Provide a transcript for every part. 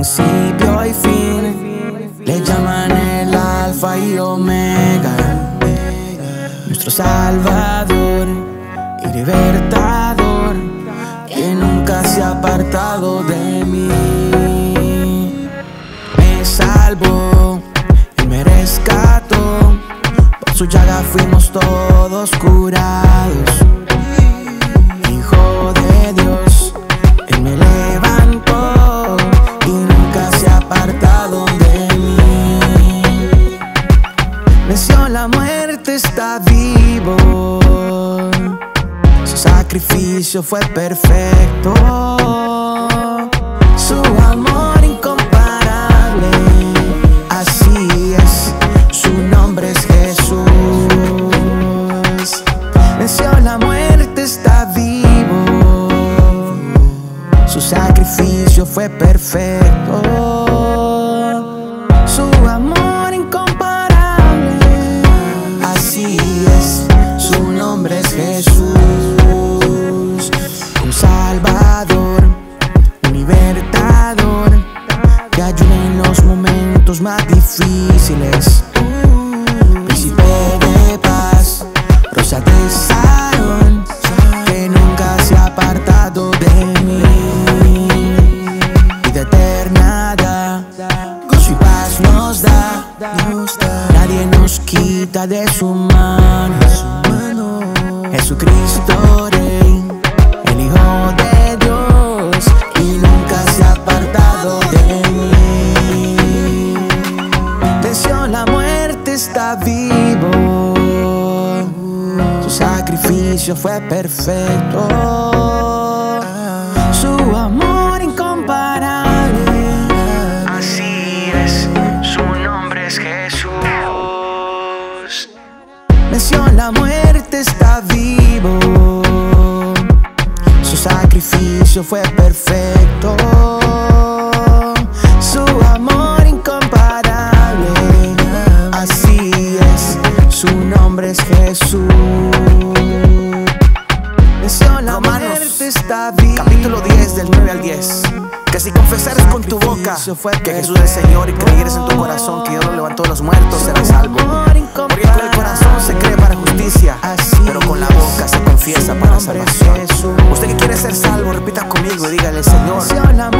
principio y fin. Le llaman el alfa y omega. Nuestro Salvador y libertador, que nunca se ha apartado de mí. Me salvó y me rescató. Por su llaga fuimos todos curados. Hijo de Dios. La muerte, está vivo. Su sacrificio fue perfecto. Su amor incomparable. Así es, su nombre es Jesús. Venció la muerte, está vivo. Su sacrificio fue perfecto. De su mano. Jesucristo Rey, el Hijo de Dios, y nunca se ha apartado de mí. Venció la muerte, está vivo. Su sacrificio fue perfecto. Su amor Venció la muerte, está vivo. Su sacrificio fue perfecto. Su amor incomparable. Así es, su nombre es Jesús. Venció la muerte, está vivo. Capítulo 10 del 9 al 10. Que si confesares con tu boca que Jesús es Señor y creyeres en tu corazón que Dios lo levantó de los muertos, serás salvo. Porque el corazón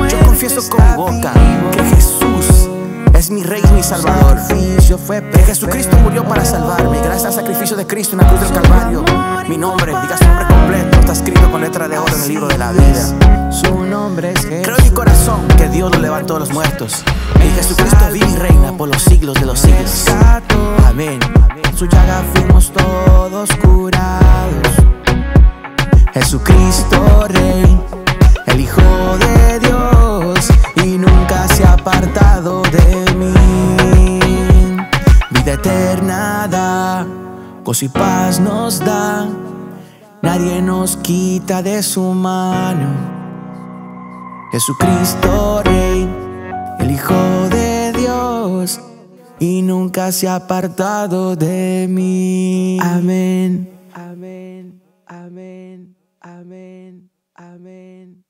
yo confieso con mi boca que Jesús es mi Rey y mi Salvador. Que Jesucristo murió para salvarme. Gracias al sacrificio de Cristo en la cruz del Calvario. Mi nombre, diga su nombre completo, está escrito con letra de oro en el libro de la vida. Su nombre es Creo en mi corazón que Dios lo levantó de los muertos. Y Jesucristo vive y reina por los siglos de los siglos. Amén. En su llaga fuimos todos curados. Jesucristo Rey, el Hijo de Dios, y nunca se ha apartado de mí. Vida eterna da, gozo y paz nos da. Nadie nos quita de su mano. Jesucristo Rey, el Hijo de Dios, y nunca se ha apartado de mí. Amén. Amén. Amén. Amén. Amén.